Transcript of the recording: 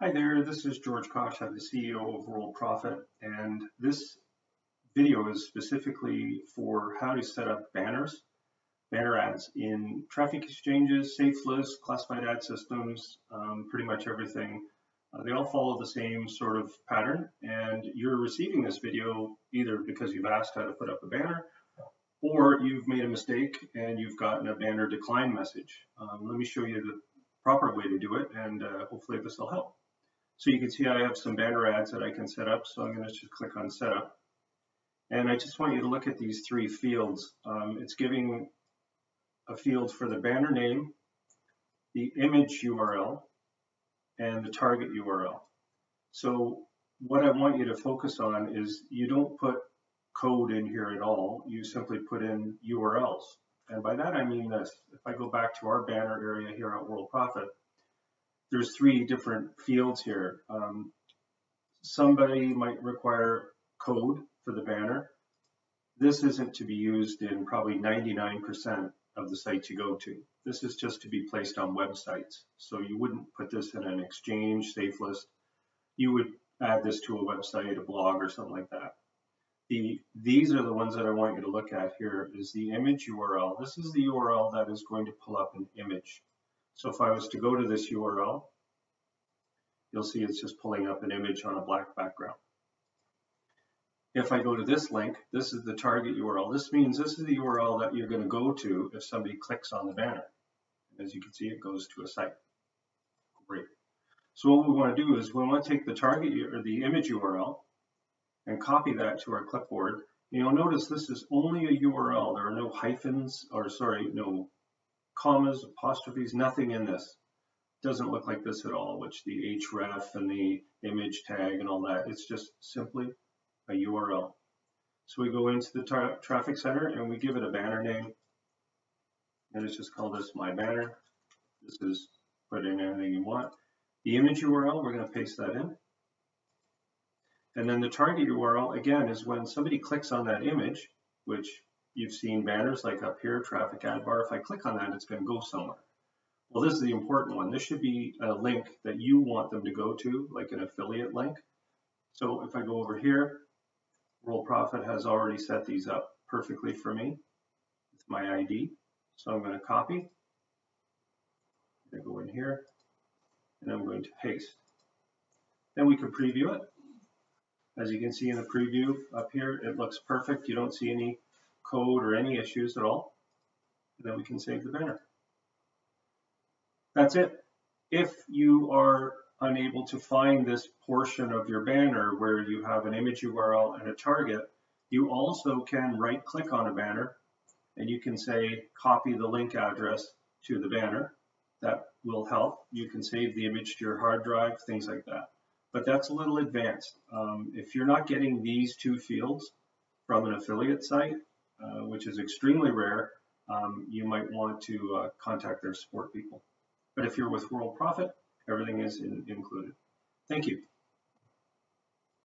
Hi there, this is George Kosch. I'm the CEO of World Profit, and this video is specifically for how to set up banners, banner ads in traffic exchanges, safe list, classified ad systems, um, pretty much everything. Uh, they all follow the same sort of pattern, and you're receiving this video either because you've asked how to put up a banner, or you've made a mistake and you've gotten a banner decline message. Um, let me show you the proper way to do it, and uh, hopefully this will help. So you can see I have some banner ads that I can set up. So I'm going to just click on setup. And I just want you to look at these three fields. Um, it's giving a field for the banner name, the image URL, and the target URL. So what I want you to focus on is you don't put code in here at all. You simply put in URLs. And by that I mean this. If I go back to our banner area here at World Profit, there's three different fields here. Um, somebody might require code for the banner. This isn't to be used in probably 99% of the sites you go to. This is just to be placed on websites. So you wouldn't put this in an exchange, safe list. You would add this to a website, a blog, or something like that. The, these are the ones that I want you to look at here is the image URL. This is the URL that is going to pull up an image. So if I was to go to this URL, you'll see it's just pulling up an image on a black background. If I go to this link, this is the target URL. This means this is the URL that you're going to go to if somebody clicks on the banner. As you can see, it goes to a site. Great. So what we want to do is we want to take the target or the image URL and copy that to our clipboard. You'll notice this is only a URL. There are no hyphens or sorry, no commas, apostrophes, nothing in this. Doesn't look like this at all, which the href and the image tag and all that, it's just simply a URL. So we go into the tra traffic center and we give it a banner name. And let's just call this my banner. This is put in anything you want. The image URL, we're going to paste that in. And then the target URL, again, is when somebody clicks on that image, which You've seen banners like up here, traffic ad bar. If I click on that, it's going to go somewhere. Well, this is the important one. This should be a link that you want them to go to, like an affiliate link. So if I go over here, World Profit has already set these up perfectly for me with my ID. So I'm going to copy. I go in here, and I'm going to paste. Then we can preview it. As you can see in the preview up here, it looks perfect. You don't see any code or any issues at all, then we can save the banner. That's it. If you are unable to find this portion of your banner where you have an image URL and a target, you also can right click on a banner and you can say copy the link address to the banner. That will help. You can save the image to your hard drive, things like that. But that's a little advanced. Um, if you're not getting these two fields from an affiliate site, uh, which is extremely rare, um, you might want to uh, contact their support people. But if you're with World Profit, everything is in, included. Thank you.